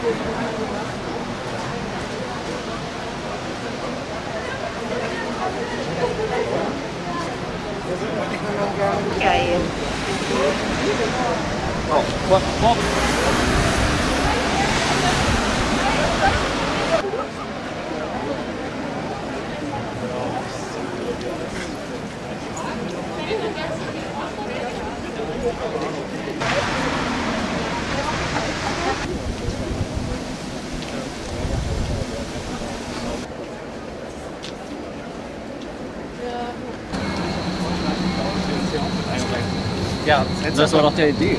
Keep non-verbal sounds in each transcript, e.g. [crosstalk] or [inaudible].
Geil. Oh, what, what? Ja, das war doch der Idee.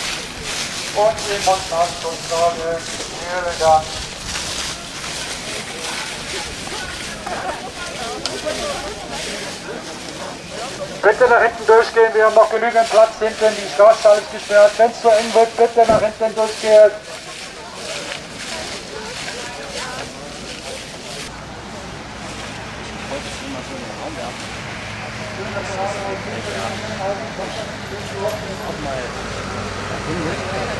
und die Kontaktkontrolle. Vielen Dank. Bitte nach hinten durchgehen, wir haben noch genügend Platz hinten, die Straße alles gesperrt. Wenn es zu eng wird, bitte nach hinten durchgehen. musste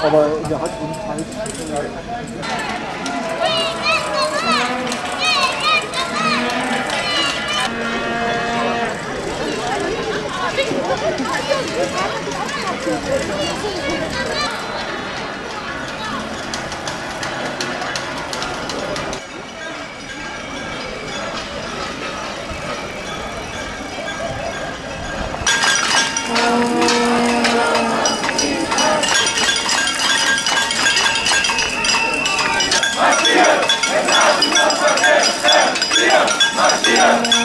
Aber der hat uns halt. Yeah.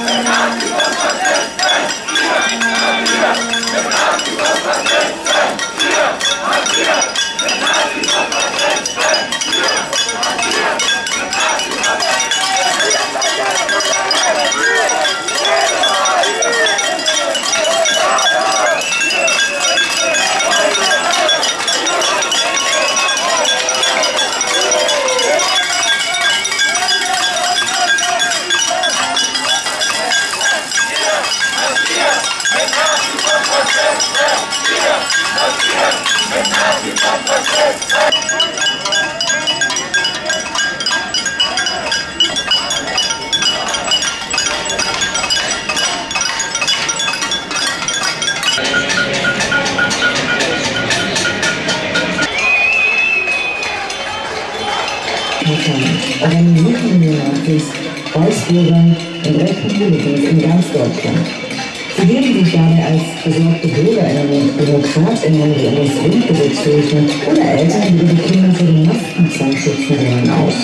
DemokratInnen, die an das Grundgesetz fürchten oder Eltern, die ihre Kinder vor dem Maskenzwang schützen aus.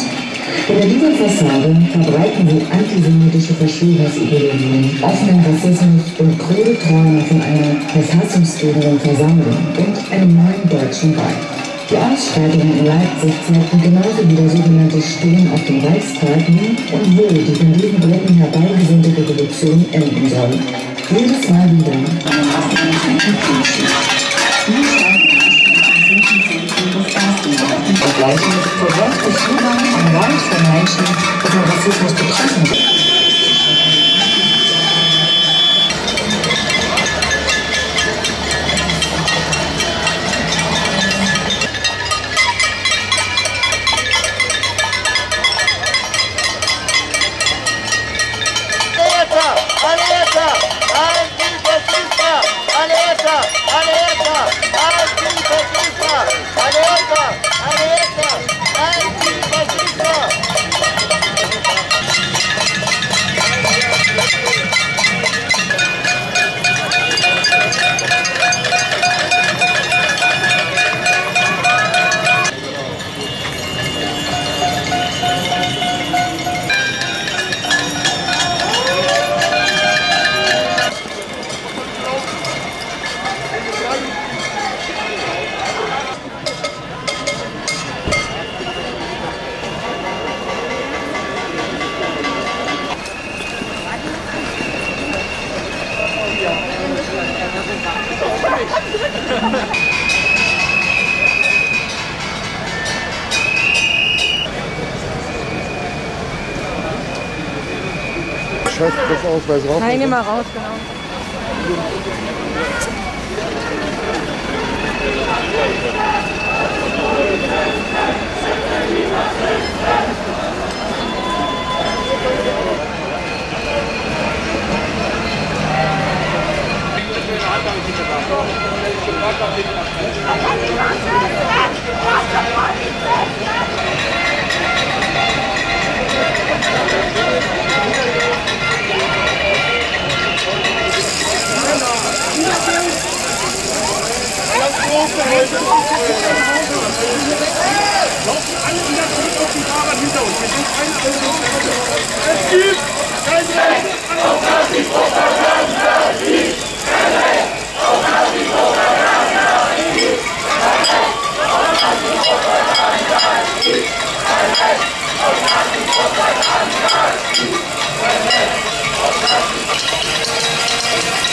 Unter dieser Fassade verbreiten sie antisemitische Verschwörungsideologien, offenen Rassismus und krude Träume von einer verfassungsgebenden Versammlung und einem neuen deutschen Reich. Die Ausschreitungen in Leipzig zeigten genauso wie der sogenannte Sturm auf den Reichstag nun und wo die von diesen Gruppen herbeigesehnte Revolution enden soll. Jedes Mal wieder. Verwirrt der Zugang an Land von Menschen, die von Rassismus betroffen sind. Alerta! Alerta! Ausweis raus. Nein, nimm mal raus, genau. [laughs] Katastrophe heute. Laufen alle wieder zurück auf die Fahrrad hinter uns. Wir sind keine Es gibt kein Recht auf Nazi-Propaganda. Es gibt kein Recht auf Nazi-Propaganda. Es gibt kein Recht auf Nazi-Propaganda. Es gibt kein Recht auf Nazi-Propaganda. Es gibt kein Recht auf Nazi-Propaganda.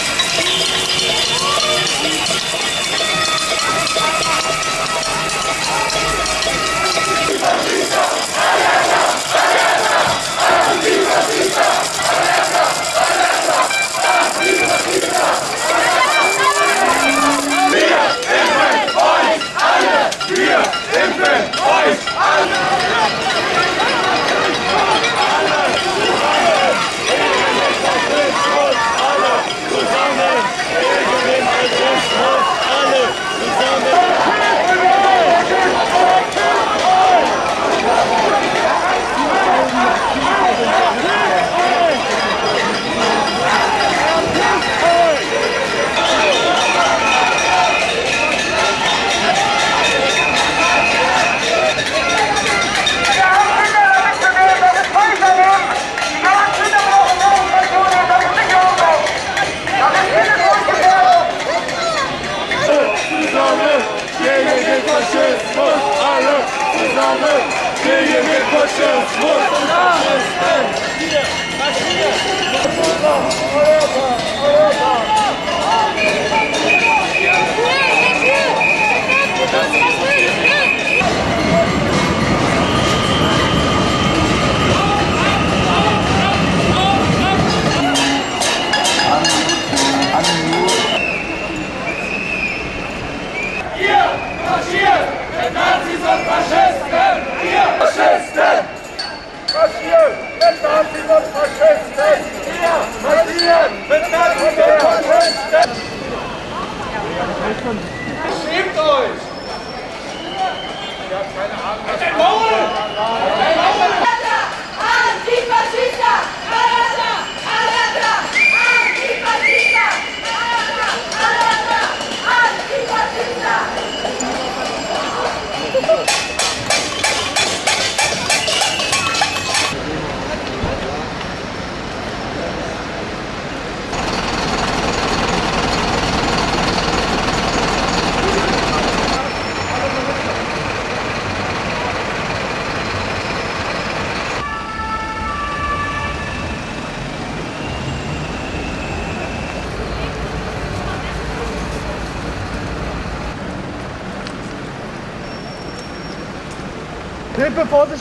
Wir marschieren mit Nazis und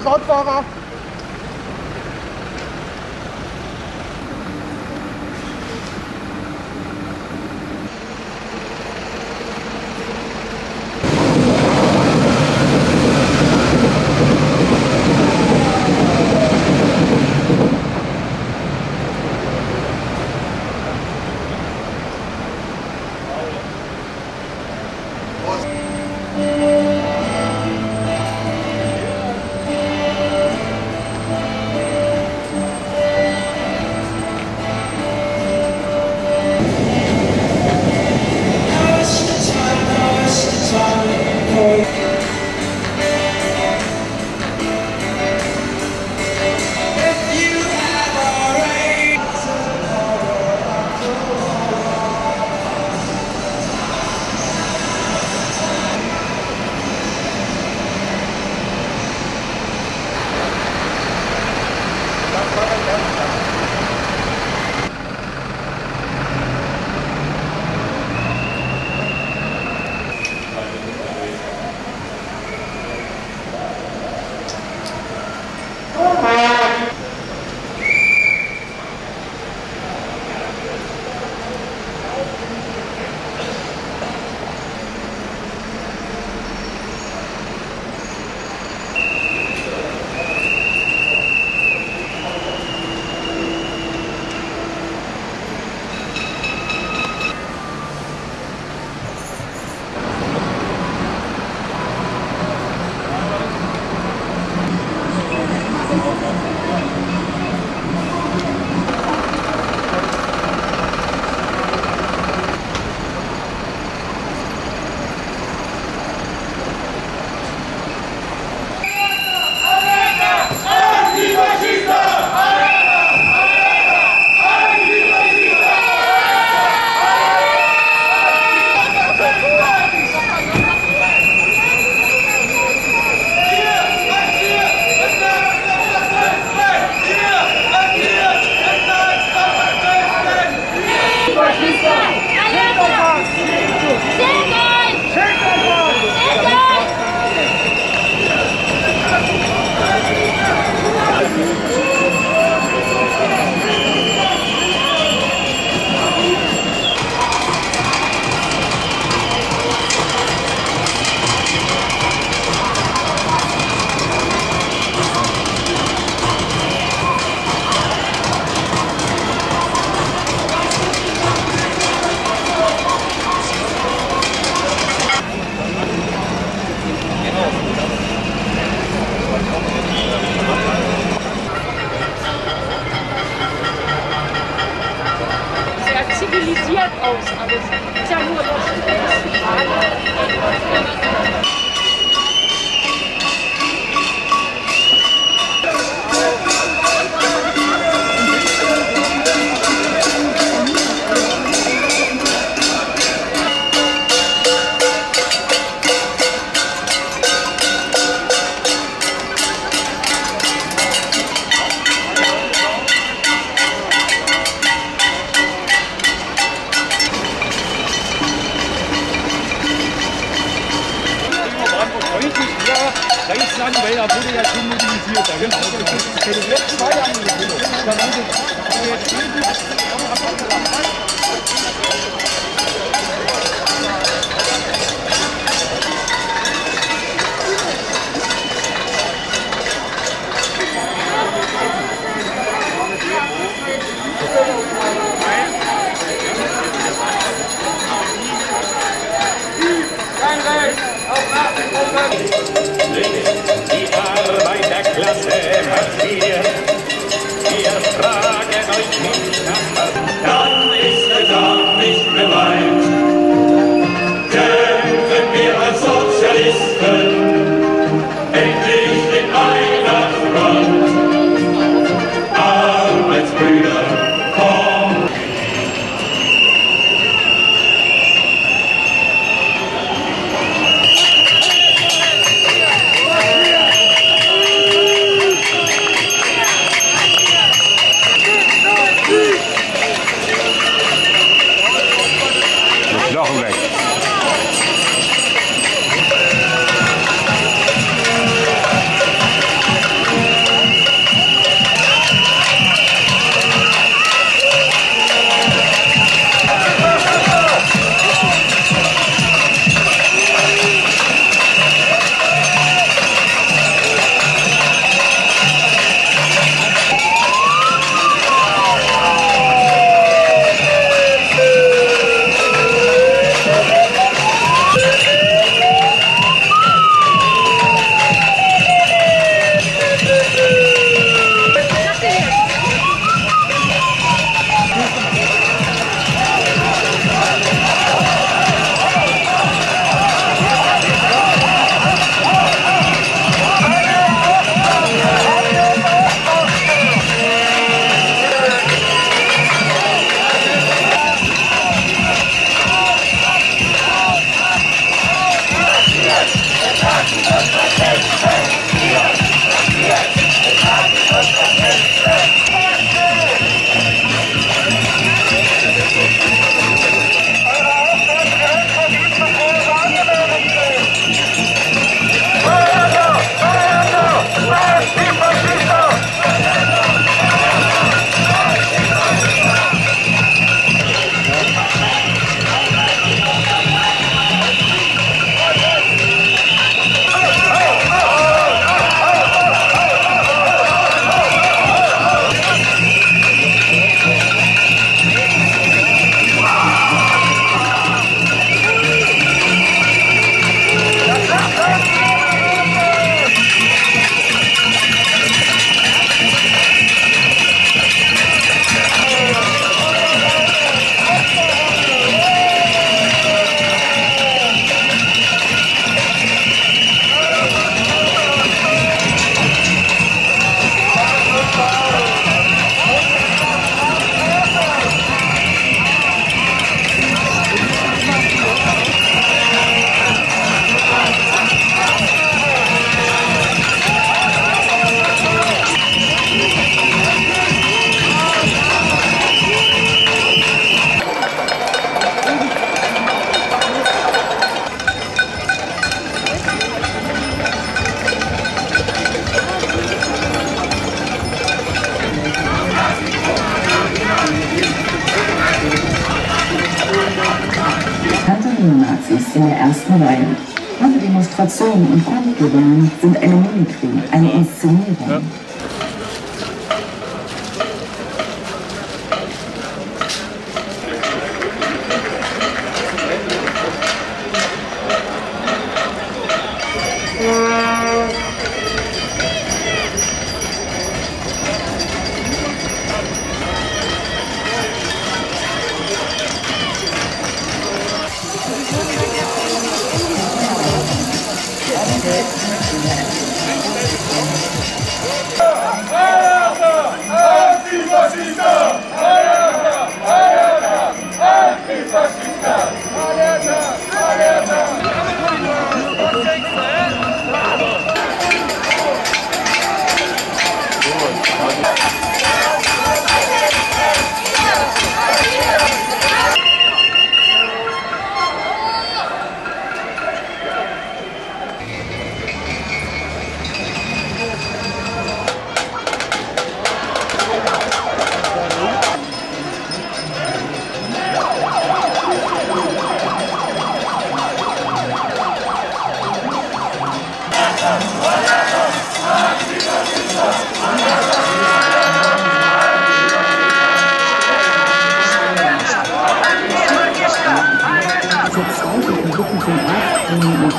Radfahrer!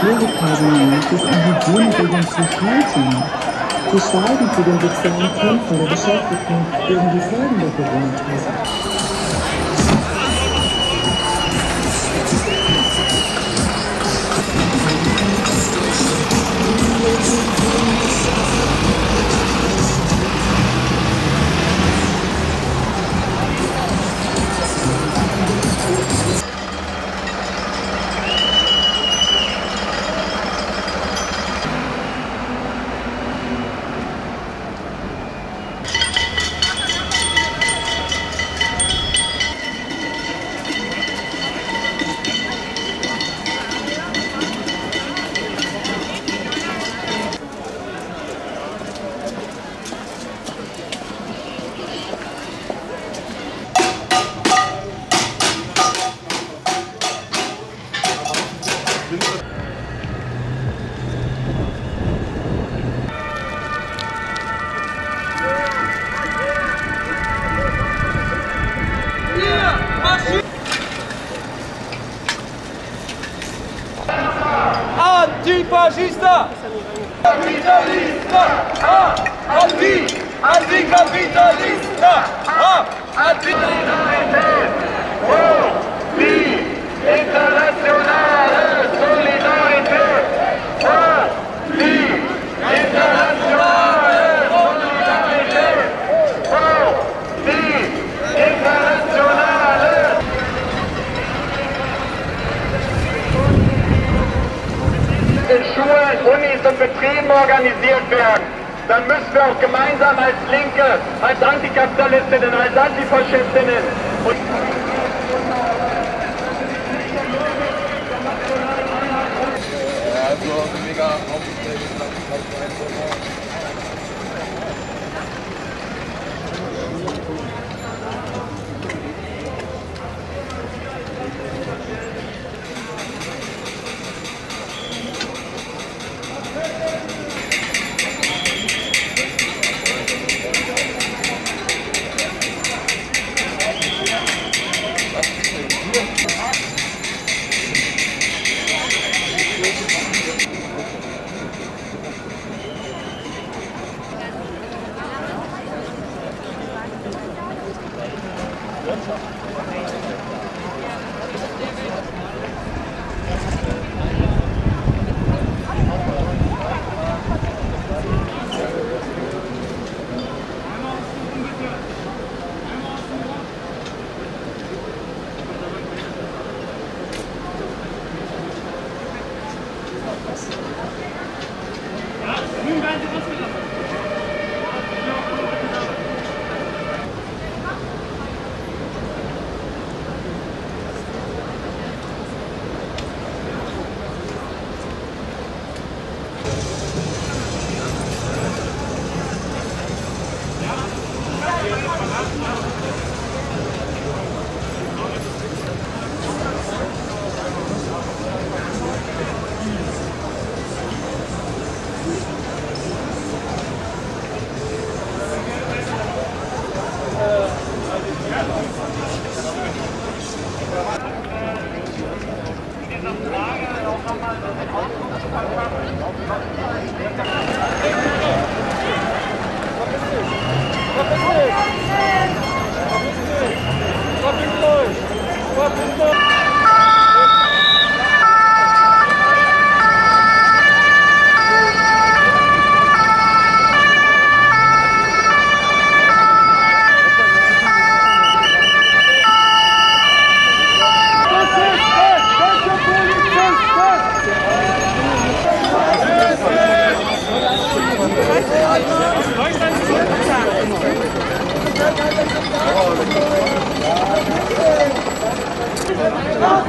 Pflegepersonal sich an Hygieneregeln zu halten. Zu schweigen zu den sozialen Kämpfen der Beschäftigten gegen die Folgen der Corona-Krise.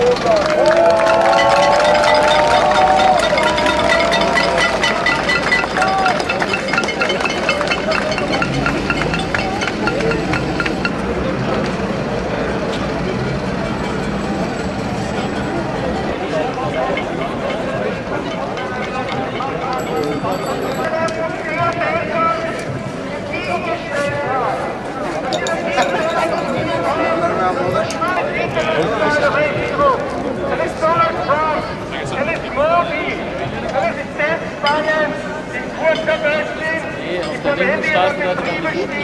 Boa, boa.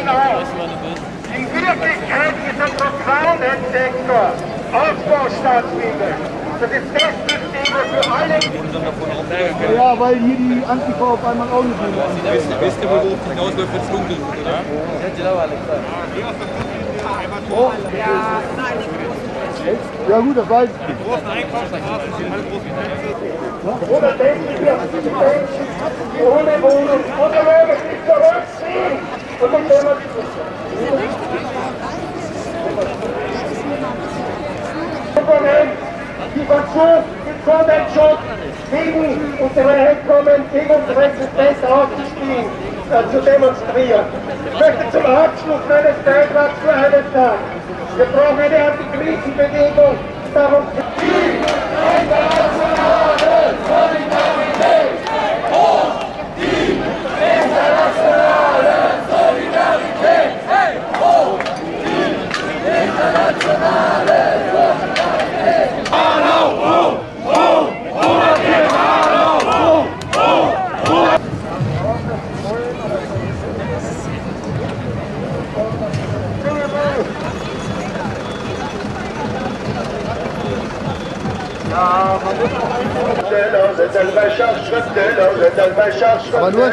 In Wirklichkeit ist ein Vertrauenssektor Aufbaustaatswege. Das ist Testsysteme für alle. Ja, weil hier die Antifa auf einmal auch nicht mehr Wisst ihr, wisst ihr, worauf die hinausläuft, wenn es dunkel wird, oder? Ja gut, das weiß ich nicht. Oder denken wir an die Menschen ohne Wohnung. Oder wollen sich zurückziehen? Die versucht, den Vorwärtsschutz gegen unsere Einkommen, gegen unsere Existenz auszuspielen, äh, zu demonstrieren. Ich möchte zum Abschluss meines Beitrags für einen Tag. Wir brauchen eine Antikrisenbewegung. Darum Aber nur in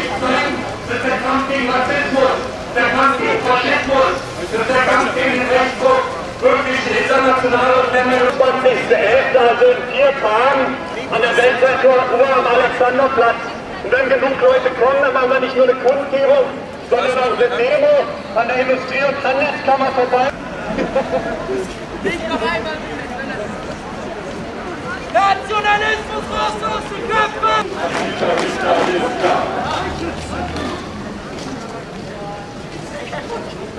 ist der Kampf gegen Rassismus, der Kampf gegen Faschismus, das ist der Kampf gegen den Rechtsdruck, wirklich international und länderisch. 20.11. also in vier Tagen an der Weltkultur am Alexanderplatz. Und wenn genug Leute kommen, dann machen wir nicht nur eine Kundgebung, sondern auch eine Demo an der Industrie- und Handelskammer vorbei. Nicht noch einmal Nationalismus raus aus den Köpfen!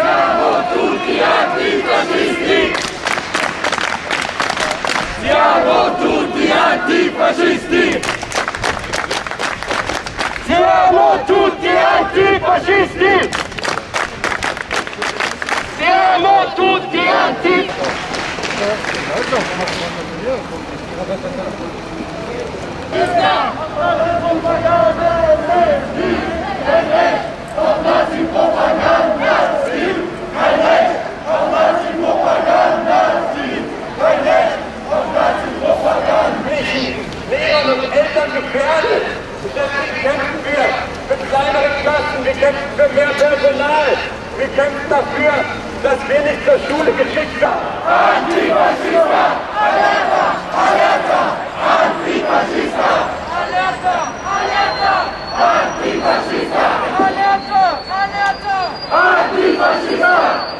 Siamo tutti antifascisti! Siamo tutti antifascisti! Siamo tutti antifascisti! Siamo tutti antifascisti! kämpfen für mehr Personal. Wir kämpfen dafür, dass wir nicht zur Schule geschickt werden. Antifaschista! Alerta! Alerta! Antifaschista! Alerta! Alerta! Antifaschista! Alerta! Alerta! Antifaschista!